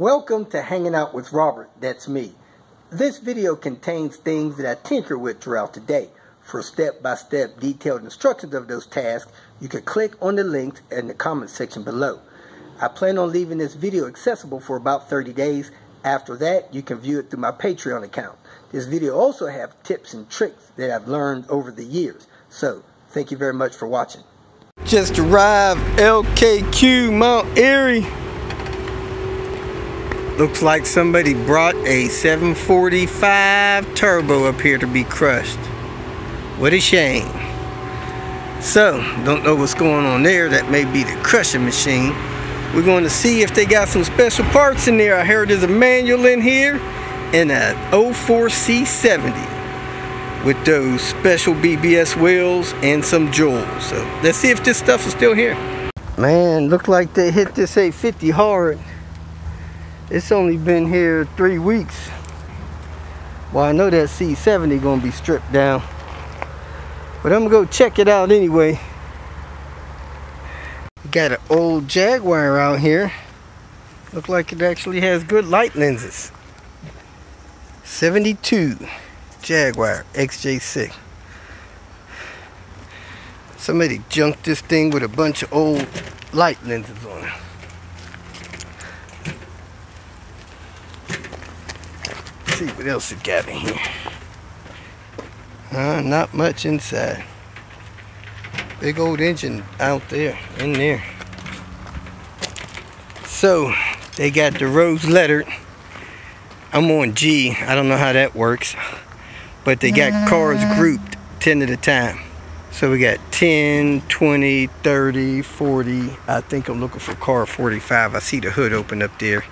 Welcome to Hanging Out with Robert, that's me. This video contains things that I tinker with throughout the day. For step-by-step -step detailed instructions of those tasks, you can click on the links in the comment section below. I plan on leaving this video accessible for about 30 days. After that, you can view it through my Patreon account. This video also have tips and tricks that I've learned over the years. So, thank you very much for watching. Just arrived LKQ Mount Airy. Looks like somebody brought a 745 turbo up here to be crushed. What a shame. So, don't know what's going on there. That may be the crushing machine. We're going to see if they got some special parts in there. I heard there's a manual in here and a 04C70 with those special BBS wheels and some jewels. So let's see if this stuff is still here. Man, look like they hit this 850 hard. It's only been here three weeks. Well, I know that C70 gonna be stripped down. But I'm gonna go check it out anyway. Got an old Jaguar out here. Look like it actually has good light lenses. 72 Jaguar XJ6. Somebody junked this thing with a bunch of old light lenses on it. See what else it got in here. Uh, not much inside. Big old engine out there, in there. So, they got the rows lettered. I'm on G. I don't know how that works. But they got cars grouped 10 at a time. So we got 10, 20, 30, 40. I think I'm looking for car 45. I see the hood open up there.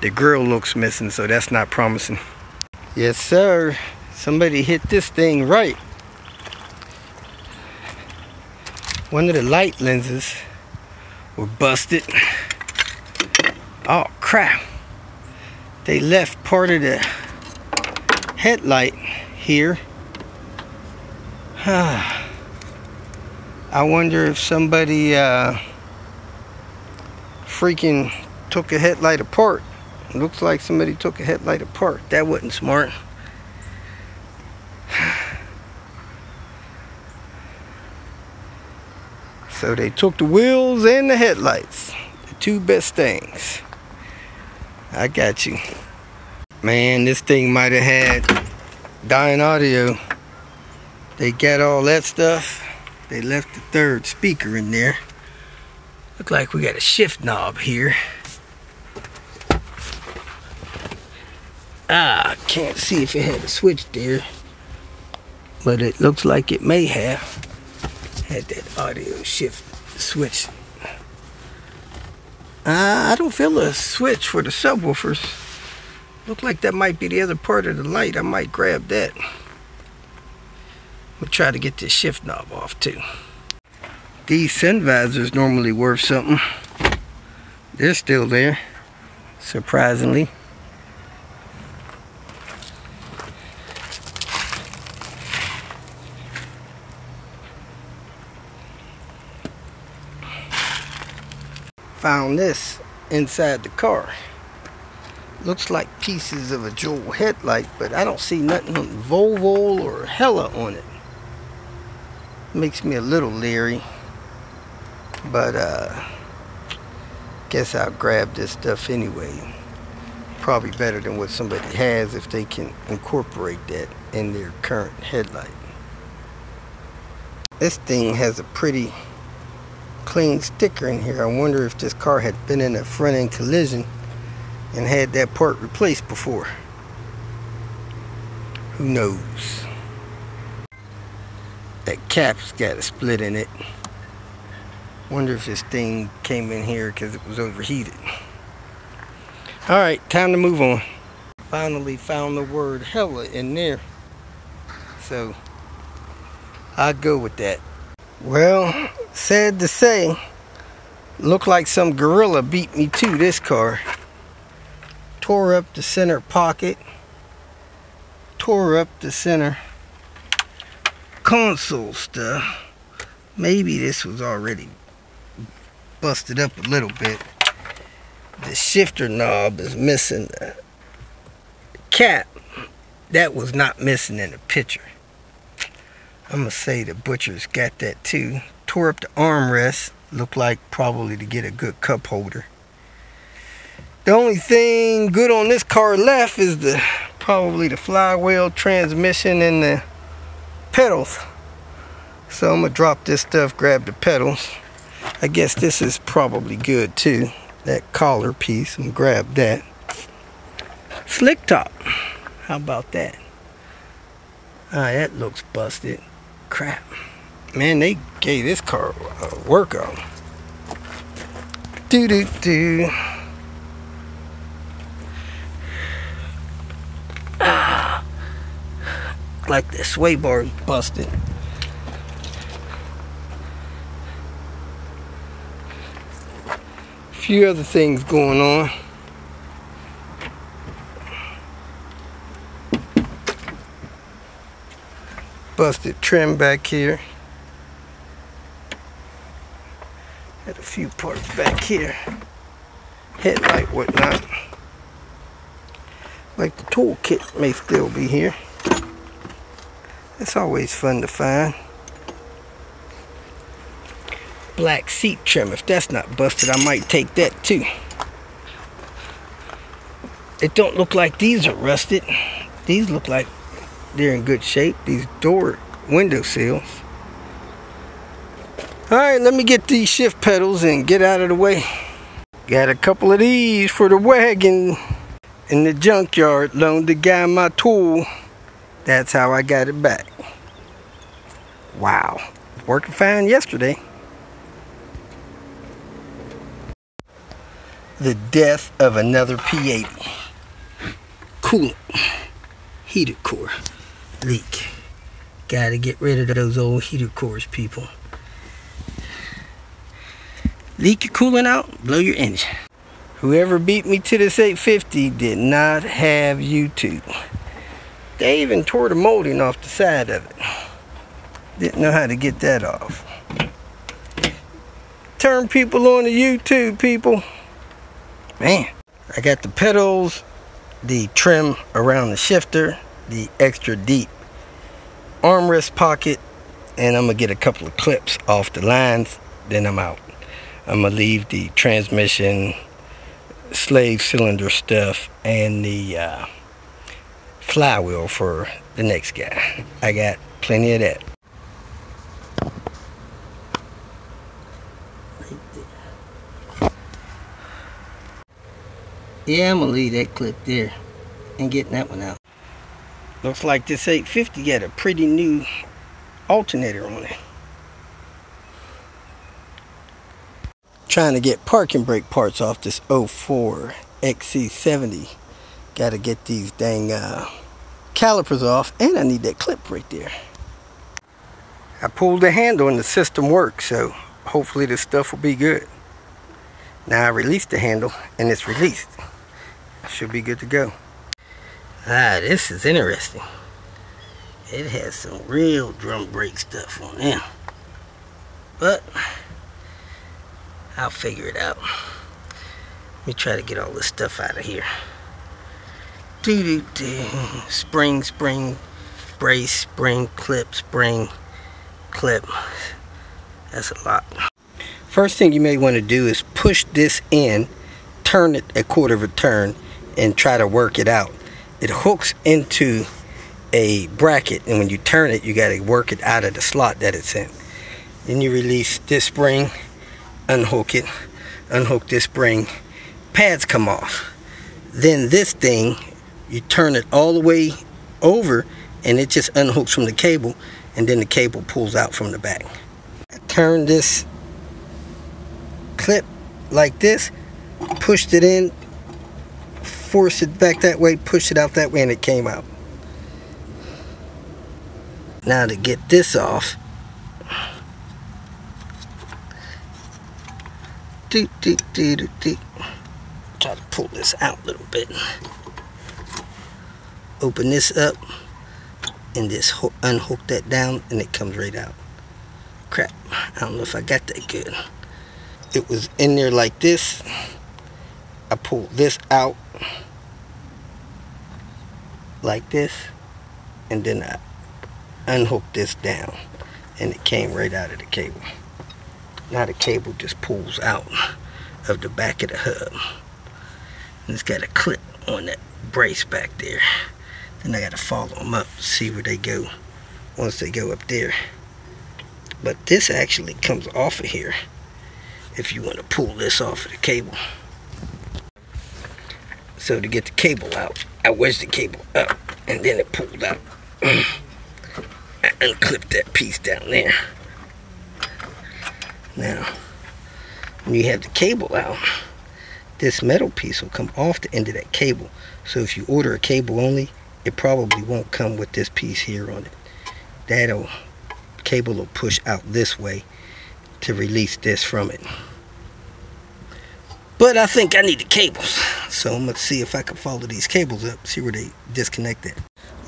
The grill looks missing, so that's not promising. Yes, sir. Somebody hit this thing right. one of the light lenses were busted. Oh crap. They left part of the headlight here. I wonder if somebody uh, freaking took a headlight apart. Looks like somebody took a headlight apart. That wasn't smart. So they took the wheels and the headlights. The two best things. I got you. Man, this thing might have had Dynaudio. They got all that stuff. They left the third speaker in there. Look like we got a shift knob here. Ah, can't see if it had a switch there. But it looks like it may have had that audio shift switch. Uh, I don't feel a switch for the subwoofers. Look like that might be the other part of the light. I might grab that. We'll try to get this shift knob off too. These sun visors normally worth something. They're still there, surprisingly. Found this inside the car. Looks like pieces of a Joel headlight, but I don't see nothing on Volvo or Hella on it. Makes me a little leery. But, uh, guess I'll grab this stuff anyway. Probably better than what somebody has if they can incorporate that in their current headlight. This thing has a pretty clean sticker in here. I wonder if this car had been in a front end collision and had that part replaced before. Who knows? That cap's got a split in it. Wonder if this thing came in here because it was overheated. Alright, time to move on. Finally found the word Hella in there. So, I'll go with that. Well, sad to say, looked like some gorilla beat me to this car. Tore up the center pocket. Tore up the center console stuff. Maybe this was already busted up a little bit. the shifter knob is missing the cap. That was not missing in the picture. I'm gonna say the butcher's got that too. Tore up the armrest. Looked like probably to get a good cup holder. The only thing good on this car left is the probably the flywheel transmission and the pedals. So I'm gonna drop this stuff, grab the pedals. I guess this is probably good too. That collar piece, and grab that. Slick top. How about that? Ah, that looks busted. Crap. Man, they gave this car a workout. Do do do. Ah. Like the sway bar busted. A few other things going on. Busted trim back here. Had a few parts back here. Headlight, whatnot. Like the toolkit may still be here. It's always fun to find black seat trim. If that's not busted, I might take that too. It don't look like these are rusted. These look like they're in good shape. These door window sills. Alright, let me get these shift pedals and get out of the way. Got a couple of these for the wagon in the junkyard. Loaned the guy my tool. That's how I got it back. Wow. Working fine yesterday. the death of another P80 coolant heater core leak. Gotta get rid of those old heater cores, people. Leak your coolant out, blow your engine. Whoever beat me to this 850 did not have YouTube. They even tore the molding off the side of it. Didn't know how to get that off. Turn people on to YouTube, people. Man, I got the pedals, the trim around the shifter, the extra deep armrest pocket, and I'm gonna get a couple of clips off the lines, then I'm out. I'm gonna leave the transmission, slave cylinder stuff, and the uh, flywheel for the next guy. I got plenty of that. Yeah, I'm gonna leave that clip there and getting that one out. Looks like this 850 got a pretty new alternator on it. Trying to get parking brake parts off this 04 XC70. Got to get these dang uh, calipers off and I need that clip right there. I pulled the handle and the system works so hopefully this stuff will be good. Now I released the handle and it's released should be good to go. Ah, this is interesting. It has some real drum brake stuff on there. But, I'll figure it out. Let me try to get all this stuff out of here. Doo doo doo. Spring, spring, brace, spring, clip, spring, clip. That's a lot. First thing you may want to do is push this in, turn it a quarter of a turn, and try to work it out. It hooks into a bracket and when you turn it you got to work it out of the slot that it's in. Then you release this spring, unhook it, unhook this spring, pads come off. Then this thing, you turn it all the way over and it just unhooks from the cable and then the cable pulls out from the back. I this clip like this, pushed it in, forced it back that way, pushed it out that way, and it came out. Now to get this off, do, do, do, do, do. try to pull this out a little bit. Open this up and just unhook that down and it comes right out. Crap, I don't know if I got that good. It was in there like this I pull this out like this and then I unhook this down and it came right out of the cable. Now the cable just pulls out of the back of the hub. And it's got a clip on that brace back there. Then I got to follow them up, see where they go once they go up there. But this actually comes off of here if you want to pull this off of the cable. So to get the cable out, I wedged the cable up and then it pulled out. I unclipped that piece down there. Now, when you have the cable out, this metal piece will come off the end of that cable. So if you order a cable only, it probably won't come with this piece here on it. That'll cable will push out this way to release this from it. But I think I need the cables. So I'm gonna see if I can follow these cables up, see where they disconnect at.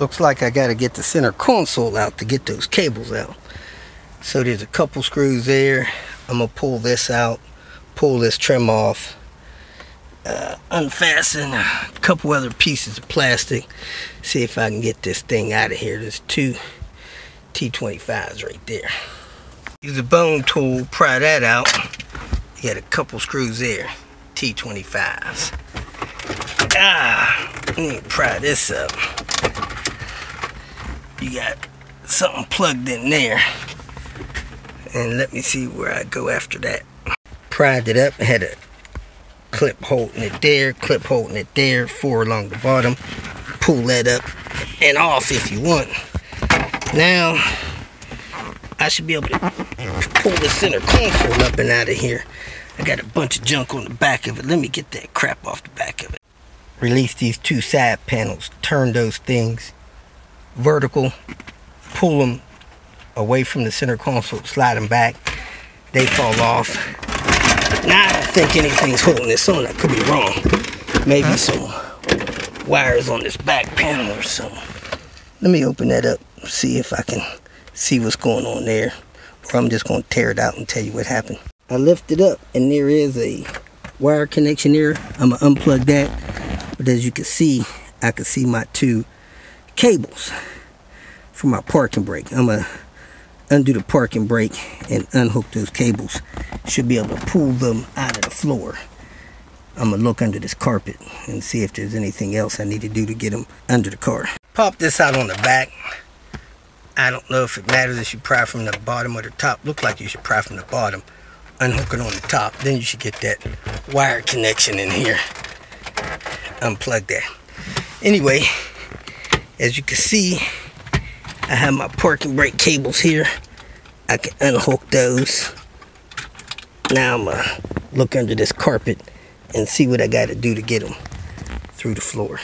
Looks like I gotta get the center console out to get those cables out. So there's a couple screws there. I'm gonna pull this out, pull this trim off, uh, unfasten a couple other pieces of plastic, see if I can get this thing out of here. There's two T25s right there. Use a bone tool, pry that out. You got a couple screws there. T25s. Ah, let me pry this up. You got something plugged in there. And let me see where I go after that. Pried it up, had a clip holding it there, clip holding it there, four along the bottom. Pull that up and off if you want. Now, I should be able to pull the center console up and out of here. I got a bunch of junk on the back of it. Let me get that crap off the back of it. Release these two side panels. Turn those things vertical. Pull them away from the center console. Slide them back. They fall off. Now I don't think anything's holding this on. I could be wrong. Maybe some wires on this back panel or something. Let me open that up. See if I can see what's going on there. Or I'm just going to tear it out and tell you what happened. I lift it up and there is a wire connection there. I'm gonna unplug that. But as you can see, I can see my two cables for my parking brake. I'm gonna undo the parking brake and unhook those cables. Should be able to pull them out of the floor. I'm gonna look under this carpet and see if there's anything else I need to do to get them under the car. Pop this out on the back. I don't know if it matters if you pry from the bottom or the top. Look like you should pry from the bottom unhook it on the top then you should get that wire connection in here unplug that anyway as you can see I have my parking brake cables here. I can unhook those. Now I'm gonna look under this carpet and see what I got to do to get them through the floor.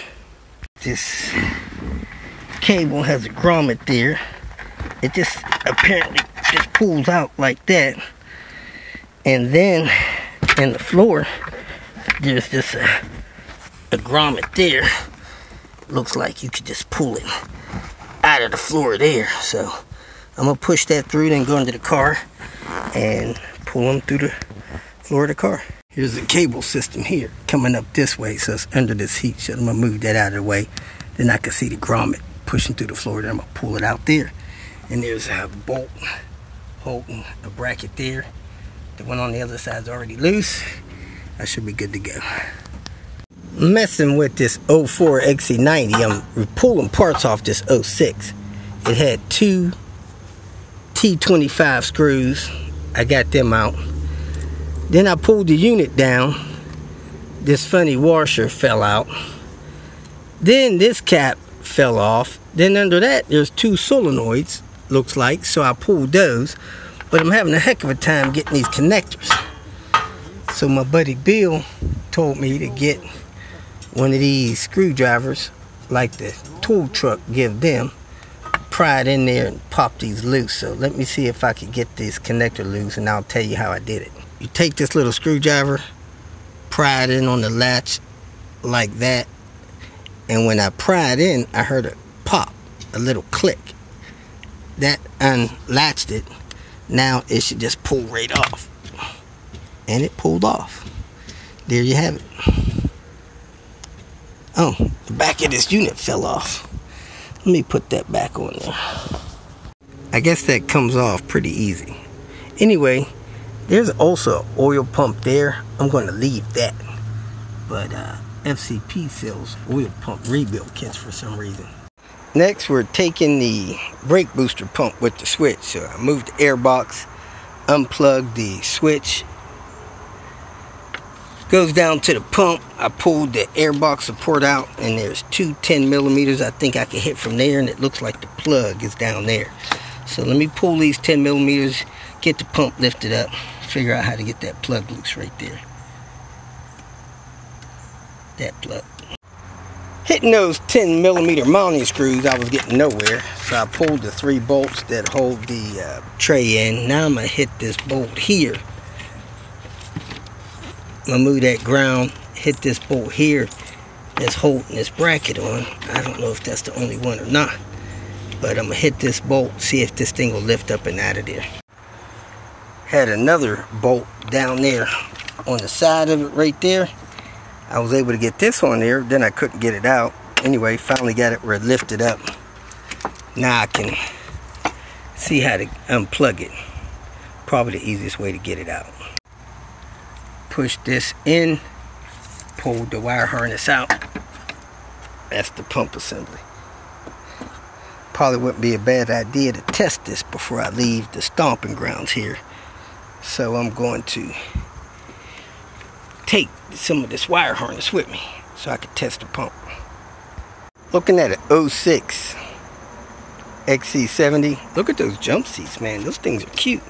This cable has a grommet there. It just apparently just pulls out like that. And then in the floor, there's just a, a grommet there. Looks like you could just pull it out of the floor there. So I'm gonna push that through, then go into the car and pull them through the floor of the car. Here's the cable system here, coming up this way, so it's under this heat. So I'm gonna move that out of the way. Then I can see the grommet pushing through the floor. Then I'm gonna pull it out there. And there's a bolt holding a bracket there. The one on the other side is already loose. I should be good to go. Messing with this 04 XC90, I'm pulling parts off this 06. It had two T25 screws. I got them out. Then I pulled the unit down. This funny washer fell out. Then this cap fell off. Then under that, there's two solenoids, looks like. So I pulled those. But I'm having a heck of a time getting these connectors. So my buddy Bill told me to get one of these screwdrivers like the tool truck give them pry it in there and pop these loose. So let me see if I can get this connector loose and I'll tell you how I did it. You take this little screwdriver pry it in on the latch like that and when I pried in I heard a pop a little click. That unlatched it. Now it should just pull right off. And it pulled off. There you have it Oh, the back of this unit fell off. Let me put that back on there. I guess that comes off pretty easy. Anyway, there's also an oil pump there. I'm going to leave that. But uh, FCP sells oil pump rebuild kits for some reason. Next, we're taking the brake booster pump with the switch. So I moved the air box, unplugged the switch, goes down to the pump. I pulled the air box support out and there's two 10 millimeters I think I can hit from there and it looks like the plug is down there. So let me pull these 10 millimeters, get the pump lifted up, figure out how to get that plug loose right there. That plug. Hitting those 10 millimeter mounting screws, I was getting nowhere. So I pulled the three bolts that hold the uh, tray in. Now I'm gonna hit this bolt here I'm gonna move that ground, hit this bolt here that's holding this bracket on. I don't know if that's the only one or not. But I'm gonna hit this bolt, see if this thing will lift up and out of there. Had another bolt down there on the side of it right there. I was able to get this on there, then I couldn't get it out. Anyway, finally got it where it lifted up. Now I can see how to unplug it. Probably the easiest way to get it out push this in, pull the wire harness out. That's the pump assembly. Probably wouldn't be a bad idea to test this before I leave the stomping grounds here. So I'm going to take some of this wire harness with me so I can test the pump. Looking at an 06 XC70. Look at those jump seats, man. Those things are cute.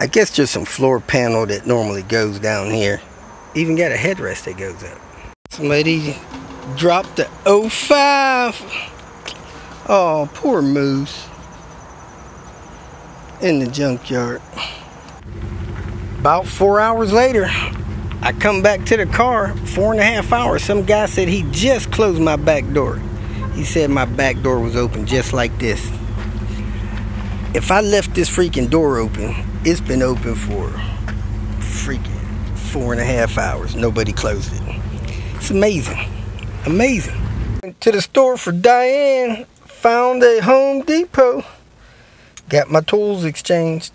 I guess just some floor panel that normally goes down here. Even got a headrest that goes up. Somebody dropped the 05. Oh, poor moose. In the junkyard. About four hours later, I come back to the car, four and a half hours. Some guy said he just closed my back door. He said my back door was open just like this. If I left this freaking door open, it's been open for freaking four and a half hours. Nobody closed it. It's amazing. Amazing. Went to the store for Diane. Found a Home Depot. Got my tools exchanged.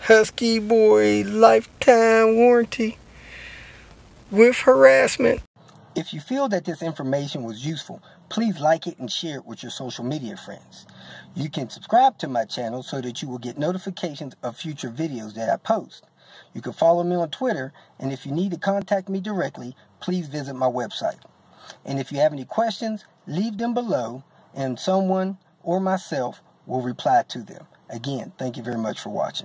Husky Boy lifetime warranty with harassment. If you feel that this information was useful, please like it and share it with your social media friends. You can subscribe to my channel so that you will get notifications of future videos that I post. You can follow me on Twitter, and if you need to contact me directly, please visit my website. And if you have any questions, leave them below, and someone or myself will reply to them. Again, thank you very much for watching.